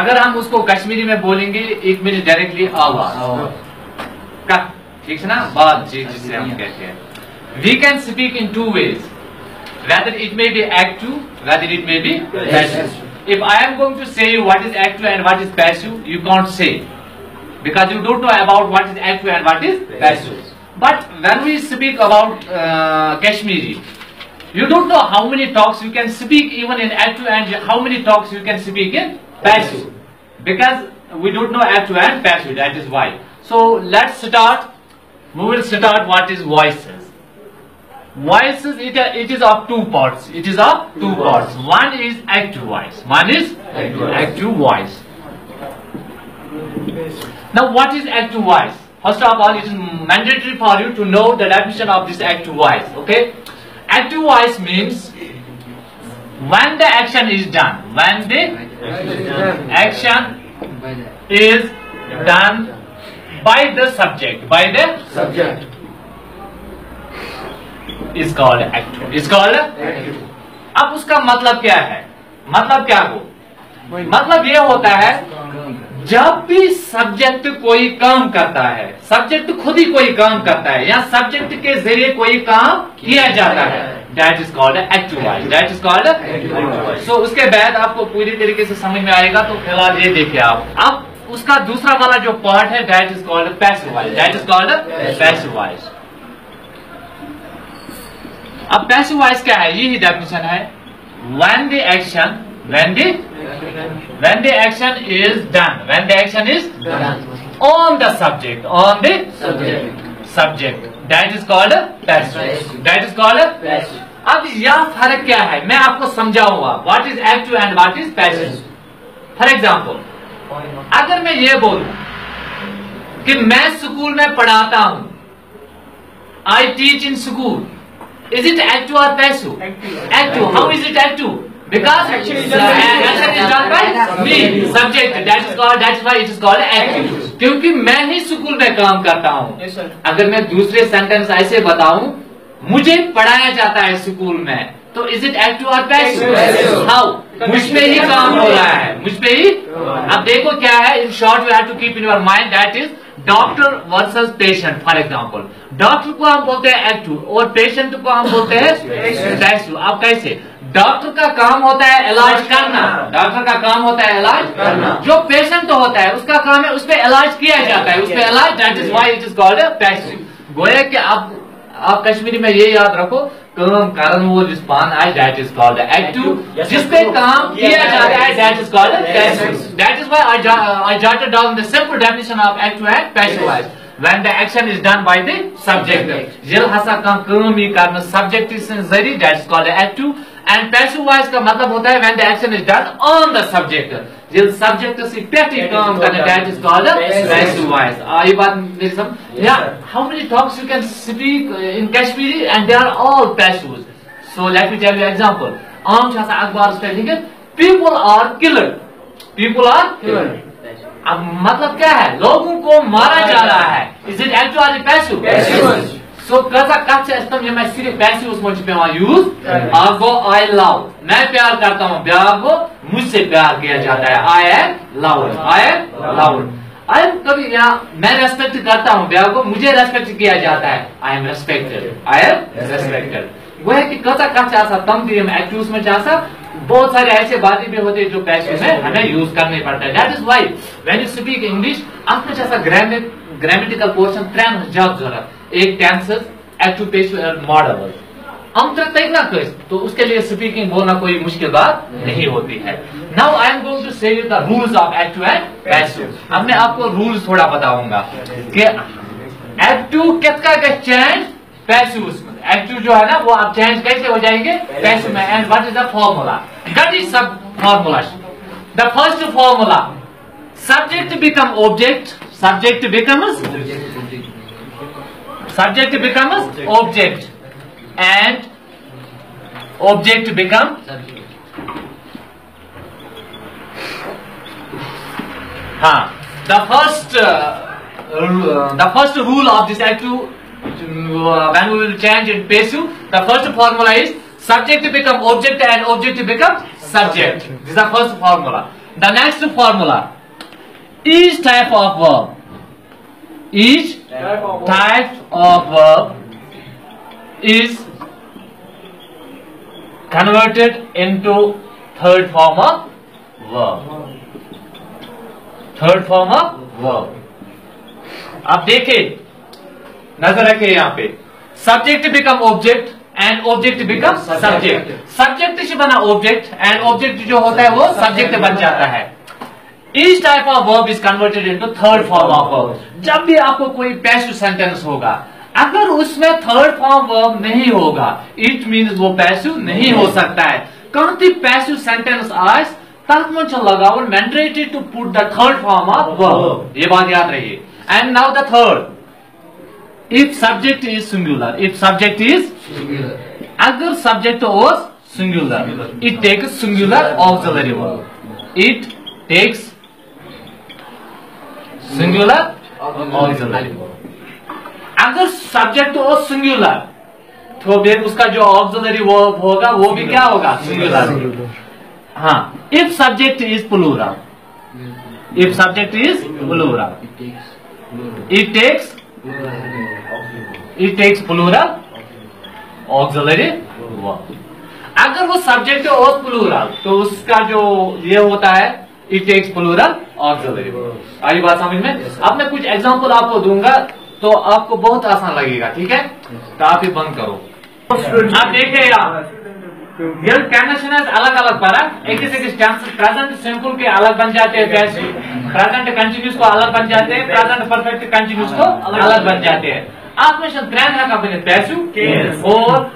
अगर हम उसको कश्मीरी में बोलेंगे, एक मिनट डायरेक्टली आवाज़ का, ठीक है ना? बात जी, जिसे हम कहते हैं। We can speak in two ways whether it may be act to whether it may be if I am going to say you what is act and what is pass you you can't say because you don't know about what is act and what is pass you but when we speak about Kashmiri you don't know how many talks you can speak even in act and how many talks you can speak in pass you because we don't know active and passive. That is why. So let's start. We will start what is voices. Voices, it, it is of two parts. It is of two parts. One is active voice. One is active voice. Now, what is active voice? First of all, it is mandatory for you to know the definition of this active voice. Okay? Active voice means when the action is done. When the action is done by the subject. By the subject is called active. Is called अब उसका मतलब क्या है मतलब क्या हो मतलब ये होता है जब भी सब्जेक्ट कोई काम करता है सब्जेक्ट खुद ही कोई काम करता है या सब्जेक्ट के ज़रिए कोई काम किया जाता है that is called active voice that is called so उसके बाद आपको पूरी तरीके से समझ में आएगा तो फ़िलहाल ये देखिए आप अब उसका दूसरा वाला जो पार्ट है that is called passive voice that is called passive voice अब पैसिव वॉइस क्या है यही डेफिनेशन है when the action when the when the action is done. When the action is done. on the subject. On the subject. subject. That is called passive that is called अब यह फ़र्क क्या है? मैं आपको समझाऊँगा। What is active and what is passive for example अगर मैं ये बोलू कि मैं स्कूल में पढ़ाता हूँ। I teach in school is it active or passive active how is it active Because Action is the done by- action is done by me, subject. That is called. That is why it is called. क्योंकि मैं ही school में काम करता हूँ Yes, अगर मैं दूसरे sentence ऐसे बताऊँ मुझे पढ़ाया जाता है स्कूल में तो इज़ इट एक्टिव और पैसिव. हाउ मुझ पे ही काम हो रहा है मुझ पे ही अब देखो क्या है in short you have to keep in your mind that is doctor versus patient for example doctor को हम बोलते हैं एक्टिव और पेशेंट को हम बोलते हैं पैसिव अब कैसे? डॉक्टर का काम होता है इलाज करना। डॉक्टर का काम होता है इलाज करना। जो पेशेंट होता है उसका काम है उस पर इलाज किया जाता है। उस पर इलाज that is why it is called passive गोया कि आप आप कश्मीरी में ये याद रखो कर्म कारण वो जिस पान है दैट इज़ कॉल्ड एक्ट जिस पे काम किया जा रहा है that is called passive that is why I I jotted down the simple definition of act to है voice when the action is done by the subject जिल हसा का कर्म ही करना सब्जेक्ट से जरी that is called act and passive voice का मतलब होता है when the action is done on the subject yel subject से पेट ही काम करना that is called passive voice आई बात मेरी yeah how many talks you can speak uh, in Kashmiri and they are all passive so let me tell you example आम छ अखबार पे लिखित people are killed people are Killed. अब मतलब क्या है लोगों को मारा जा रहा है इज़ इट पैसिव Passive. सो कथ से इस्तम ये मैं सिर्फ़ पैसिव उसमें पे यूज़. आप गो आई लव मैं प्यार करता हूँ प्यार को मुझसे प्यार किया जाता है I am love I am love I am कभी यहाँ मैं रेस्पेक्ट करता हूँ प्यार को मुझे रेस्पेक्ट किया जाता है I am respected I am respected वो है कि कथ आसा तम भी एक्टिव में चाहता बहुत सारे ऐसे बातें भी होते हैं जो पैसिव में हमें यूज़ करने पड़ता है that is why when you speak English आपने जैसा ग्रामेटिकल पोर्शन त्रैन ज़्यादा ज़रूरत एक पैसिव और मॉडल अंतर तय ना कर तो उसके लिए स्पीकिंग बोलना कोई मुश्किल बात नहीं होती है। Now I am going to say rules of active and passive अब मैं आपको रूल्स थोड़ा बताऊँगा कि एक्टिव कितना का चेंज पैसिव एक्टिव जो है ना, वो आप चेंज कैसे हो जाएँगे? पैसिव में। And what is the formula get is sub formula the first formula subject become object subject becomes subject becomes object and object become हाँ the first uh, uh, the first rule of this active uh, when we will change in passive the first formula is subject to become object and object to become subject this is the first formula The next formula. Each type of verb. Each type of verb is converted into third form of verb. Third form of verb. अब देखें नज़र रखे यहाँ पे subject become object and object become subject subject से बना object and object जो होता है वो सब्जेक्ट बन जाता है इस type of verb is converted into third form of verb जब भी आपको कोई पैसिव सेंटेंस होगा अगर उसमें थर्ड फॉर्म वर्ब नहीं होगा इट मीन वो पैसिव नहीं हो सकता है। कौन सी पैसिव सेंटेंस आज? तक मुझे लगाओ mandated to put the third form of verb ये बात याद रहिए। And now the third if subject is singular if subject is अगर subject was singular it takes singular auxiliary verb it takes singular auxiliary अगर subject हो singular तो फिर उसका जो ऑक्सिलरी वर्ब होगा वो भी क्या होगा? सिंगुलर हाँ if subject is plural if subject is plural it takes it takes plural auxiliary verb अगर वो सब्जेक्ट हो प्लूरल तो उसका जो ये होता है इट टेक्स प्लूरल ऑक्सिलरी आई बात समझ में अब मैं कुछ एग्ज़ाम्पल आपको दूँगा तो आपको बहुत आसान लगेगा ठीक है तो आप ही बंद करो आप देखिए यहाँ कैंडल अलग अलग पड़ा एक प्रेजेंट सिंपल के अलग बन जाते हैं कैसे प्रेजेंट कंटिन्यूस को अलग बन जाते हैं प्रेजेंट परफेक्ट कंटिन्यूस को अलग बन जाते हैं आप में से ब्रांड है कंपनी पैसिव और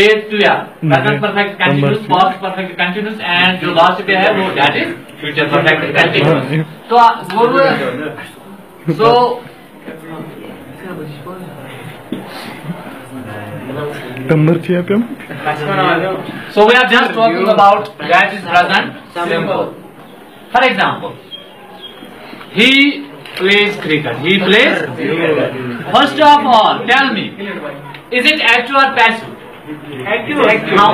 एट टू या present perfect continuous past perfect continuous and जो लास्ट पे है वो that is future contact continues. So, uh, moreover, so. so we are just talking about that is present simple. For example, he plays cricket. He plays. First of all, tell me, is it active or passive? Active. Active. How?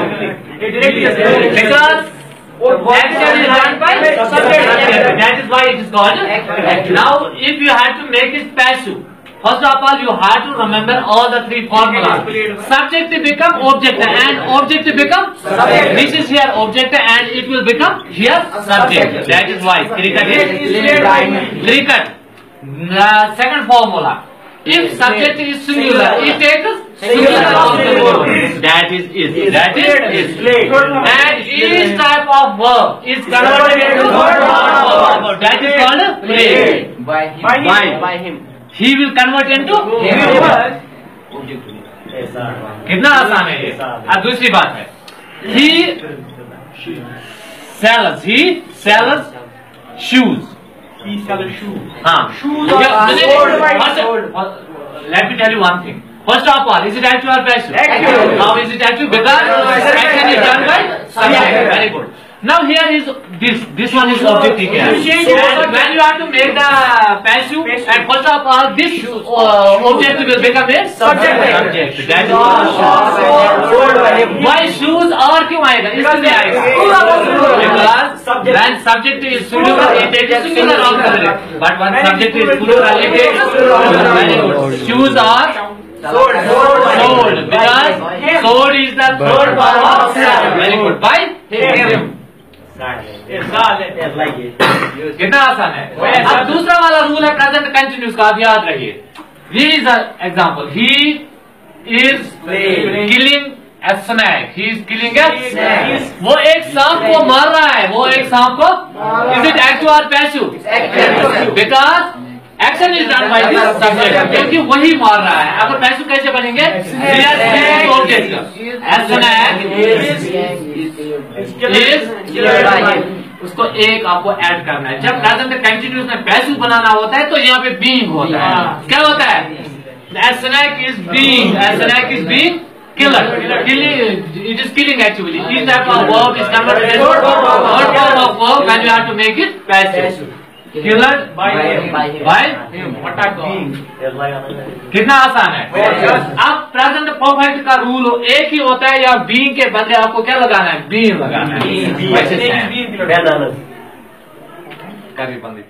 Because action is it is called active. Now, if you have to make it passive. First of all, you have to remember all the three formulas. Subject become object and object become subject. This is here object and it will become here subject. That is why cricket is cricket. The second formula. If subject is singular, it takes singular of the verb. That is is. That is is. And each type of verb is converted into third form of verb. That is called play. By him. By him. By him. He will convert into कितना आसान है ये अब दूसरी बात है ही sellers he sellers shoes He sells shoes. हाँ Shoes are sold by sold. Let me tell you one thing. First of all, is it active or passive? Active. How is it active? Because action is done by subject. Very good. Now here is this. This one is object here. And when you have to make the passive, and first of all, this uh, object will become a Subject. Subject. That is Sold by him. why shoes और क्यों आएगा इसलिए आएगा because Subject. when subject is singular it takes singular auxiliary but when subject is plural it takes very good shoes are Sold. Sold by him. sold because sold is the third form of sale very good. By him. कितना आसान है अब दूसरा वाला rule है present continuous का आप याद रखिए he is example he is killing a snake he is killing a वो एक सांप को मार रहा है। वो एक सांप को इज़ इट एक्टिव और passive. Because action is done by this subject क्योंकि वही मार रहा है। अगर पैसिव कैसे बनेंगे? उसको एक आपको ऐड करना है। जब राजन प्रेजेंट कंटिन्यूस में पैसिव बनाना होता है तो यहाँ पे बीइंग होता है। क्या होता है? Snake is being snake is being killer. Killing it is killing actually. This type of verb is converted into third form of verb when you have to make it passive. By him. by कितना आसान है। अब present perfect का rule एक ही होता है या being के बदले आपको क्या लगाना है? बीइंग लगाना है। बंदी